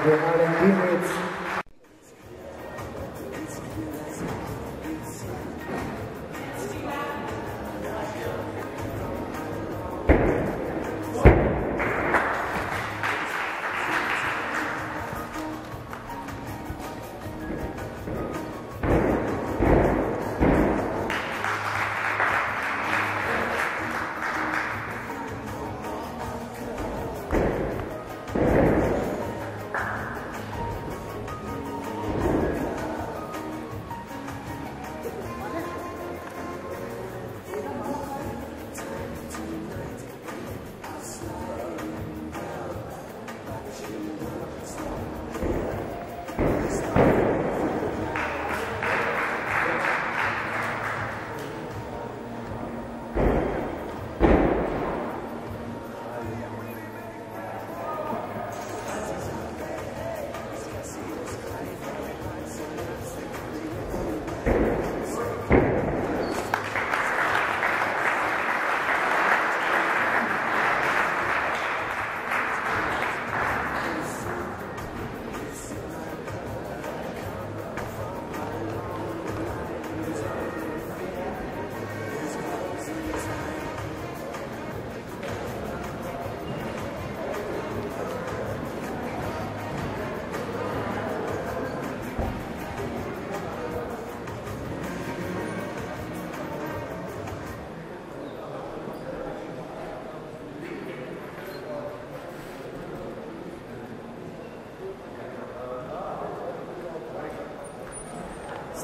Gabriel Valentín.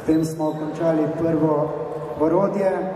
S tem smo končali prvo orodje.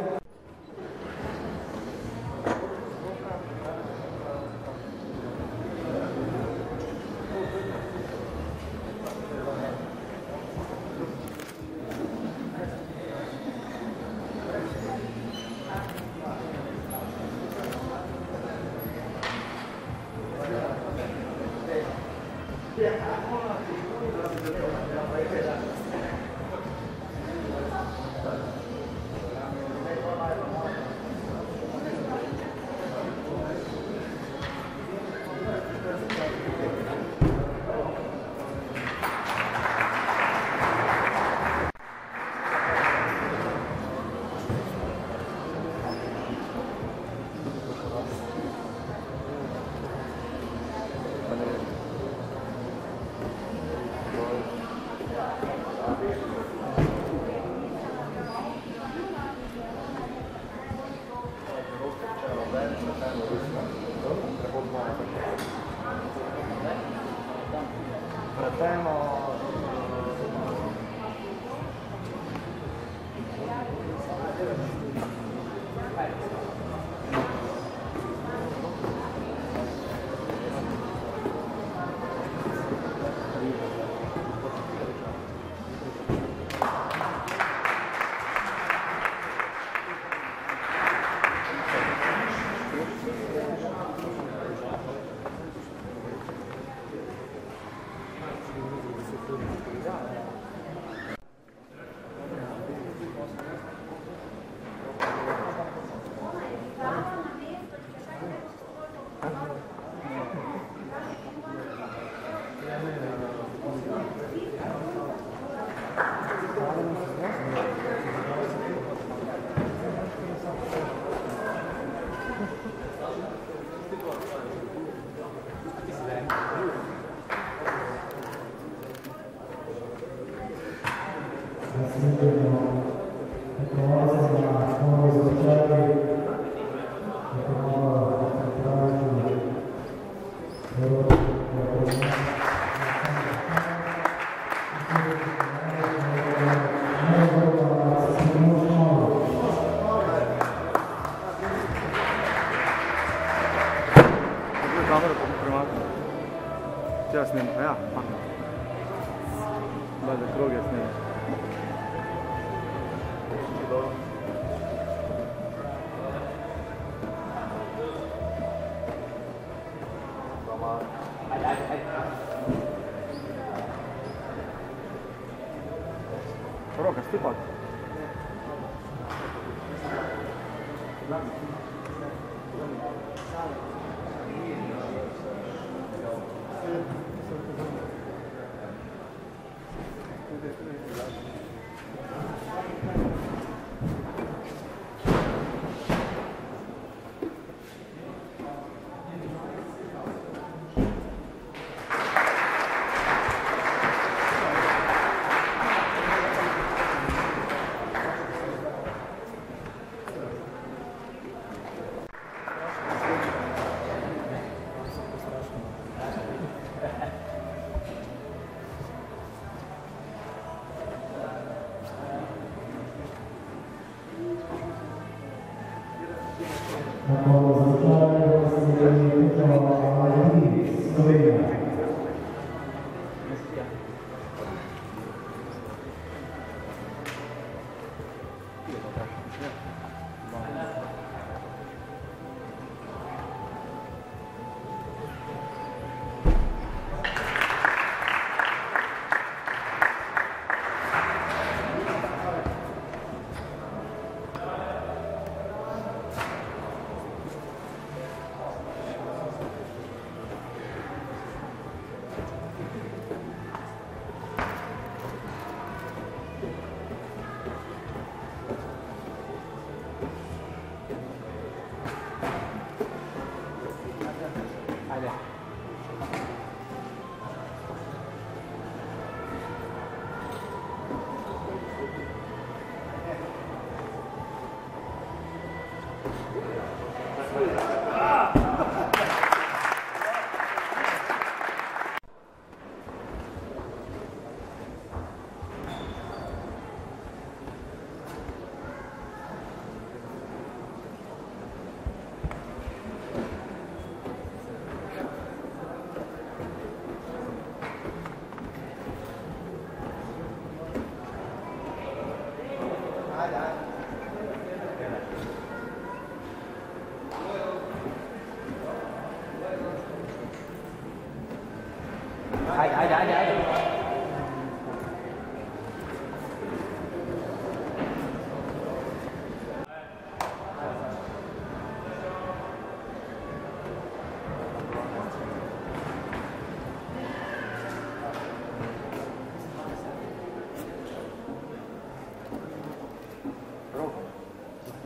Roca, sti qua.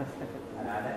استفدت أنا على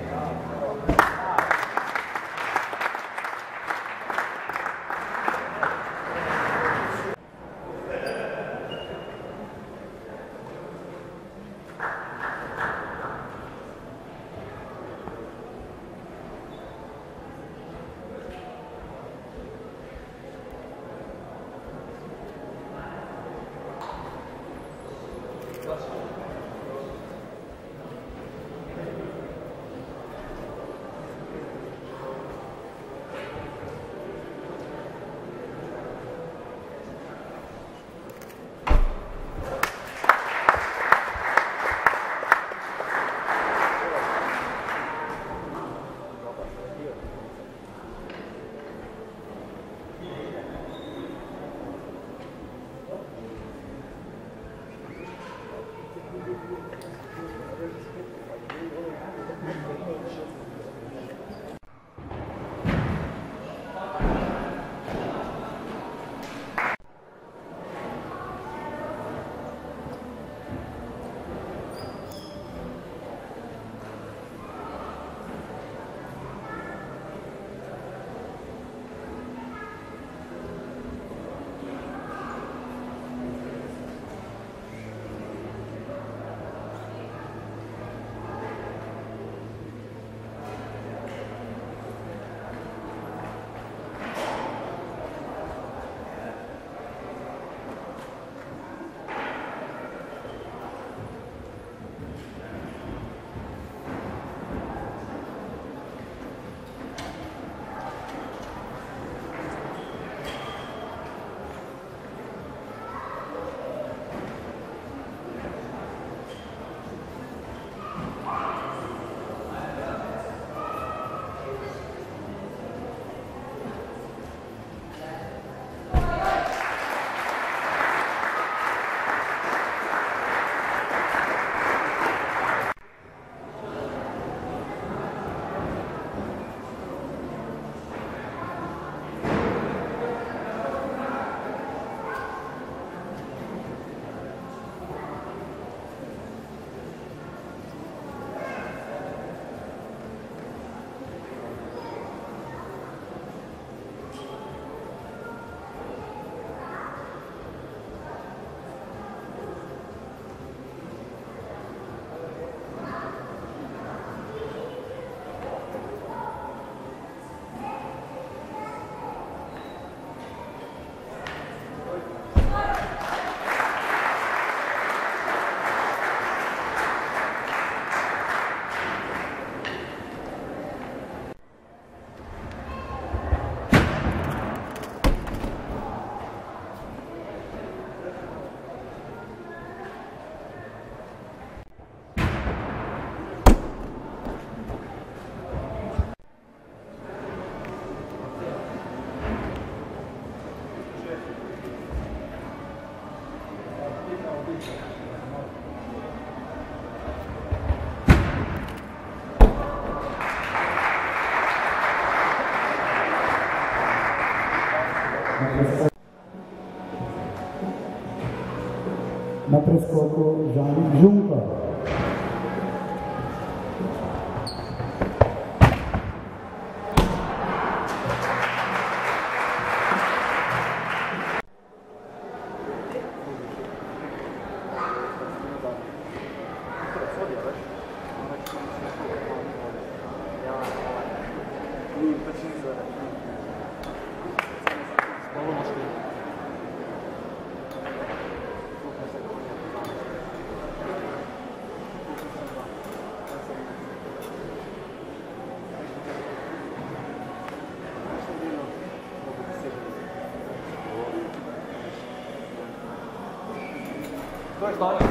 Bye.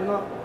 누나.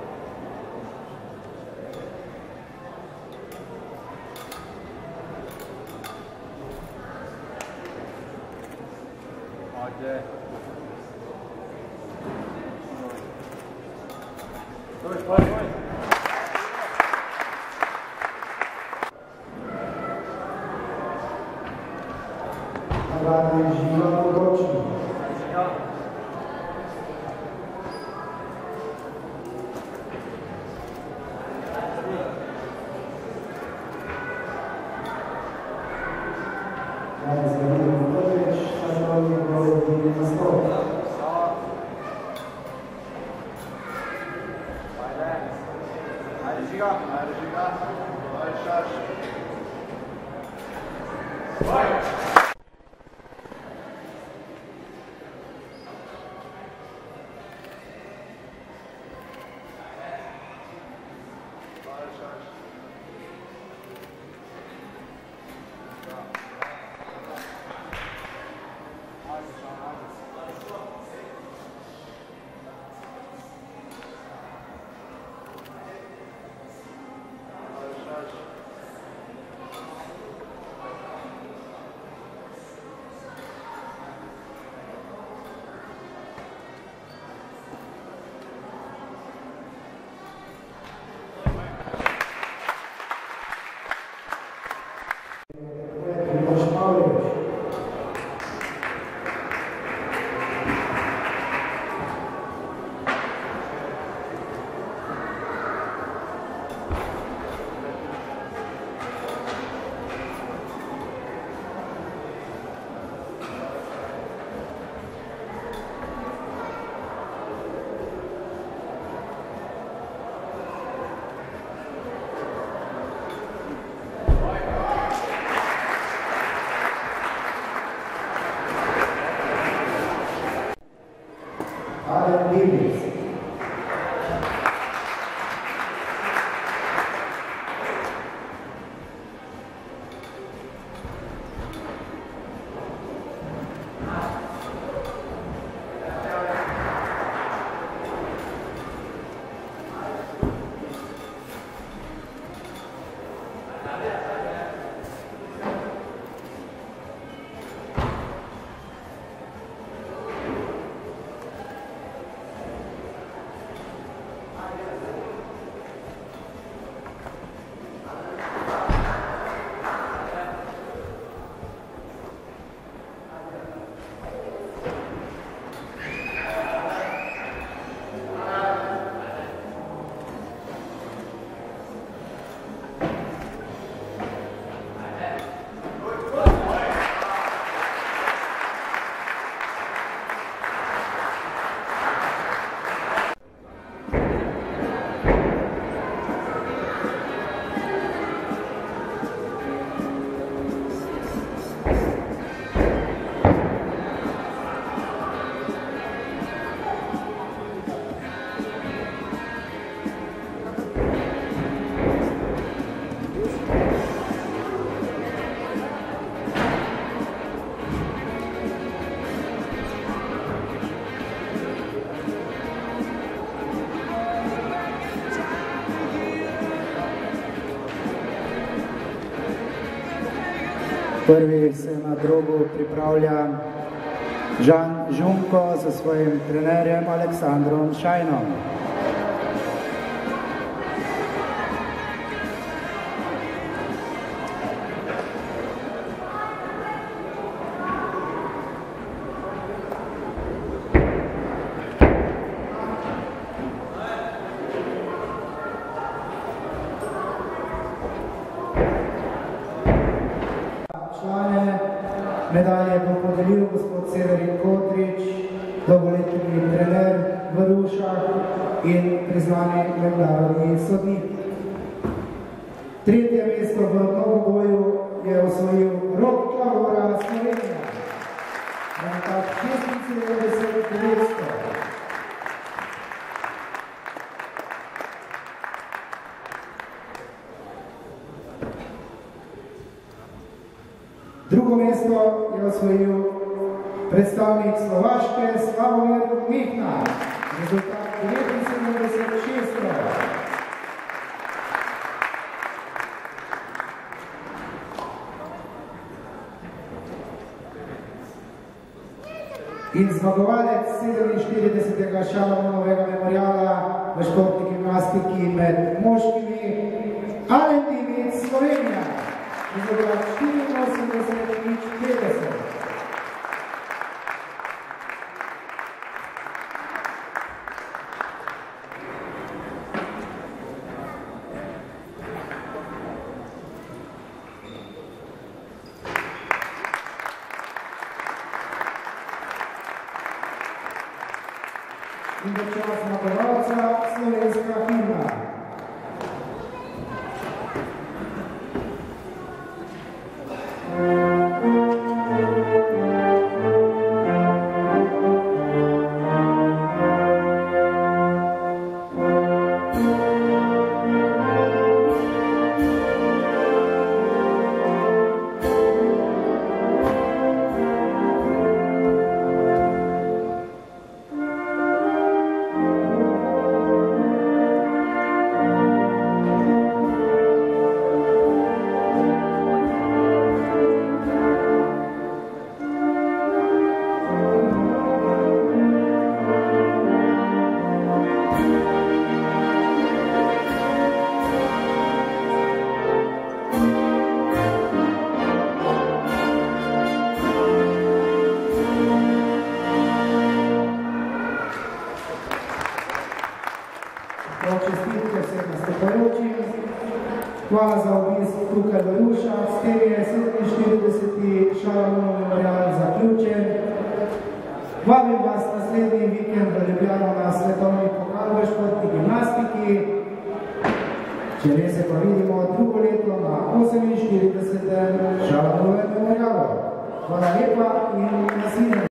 Prvi se na drogu pripravlja Žan Žunko za svojim trenerjem Aleksandrom Šajnom. Sodnik. Tretje mesto v mnogoboju je osvojil Rok Klavora Slovenija. Na tak 96 mesto. Drugo mesto je osvojil predstavnik Slovaške Slavomir Mihna. Rezultat 79 In zmagovalec 47. Šalamonovega memoriala v športni gimnastiki med moškimi Alen Dimic, Slovenija. Rezultat 84 nič 50. Industriała Samochodowa, Snowy Jest Firma.